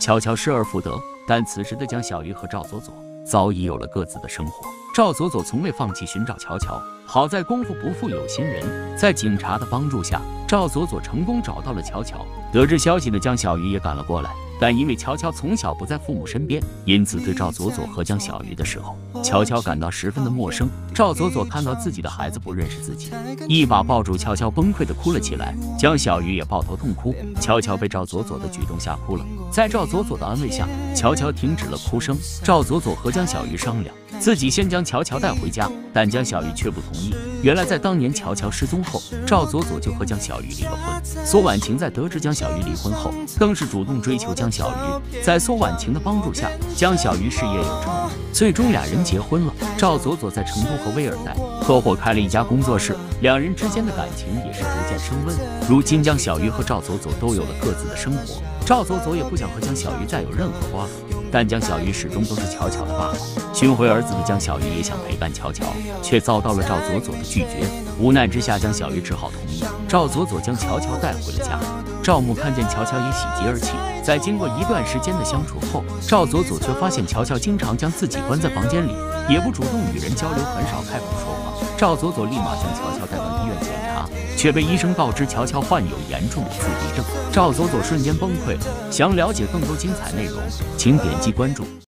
乔乔失而复得，但此时的江小鱼和赵佐佐早已有了各自的生活。赵佐佐从未放弃寻找乔乔，好在功夫不负有心人，在警察的帮助下，赵佐佐成功找到了乔乔。得知消息的江小鱼也赶了过来。但因为乔乔从小不在父母身边，因此对赵佐佐和江小鱼的时候，乔乔感到十分的陌生。赵佐佐看到自己的孩子不认识自己，一把抱住乔乔，崩溃的哭了起来。江小鱼也抱头痛哭。乔乔被赵佐佐的举动吓哭了，在赵佐佐的安慰下，乔乔停止了哭声。赵佐佐和江小鱼商量，自己先将乔乔带回家，但江小鱼却不同意。原来在当年乔乔失踪后，赵佐佐就和江小鱼离了婚。苏婉晴在得知江小鱼离婚后，更是主动追求江。小鱼在苏婉晴的帮助下，江小鱼事业有成，最终俩人结婚了。赵佐佐在成都和威尔代合伙开了一家工作室，两人之间的感情也是逐渐升温。如今江小鱼和赵佐佐都有了各自的生活，赵佐佐也不想和江小鱼再有任何瓜葛，但江小鱼始终都是巧巧的爸爸。寻回儿子的江小鱼也想陪伴乔乔，却遭到了赵佐佐的拒绝。无奈之下，江小鱼只好同意。赵佐佐将乔乔带回了家。赵母看见乔乔也喜极而泣。在经过一段时间的相处后，赵佐佐却发现乔乔经常将自己关在房间里，也不主动与人交流，很少开口说话。赵佐佐立马将乔乔带到医院检查，却被医生告知乔乔患有严重的自闭症。赵佐佐瞬间崩溃了。想了解更多精彩内容，请点击关注。